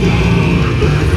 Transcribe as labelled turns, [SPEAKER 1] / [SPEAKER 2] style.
[SPEAKER 1] Mother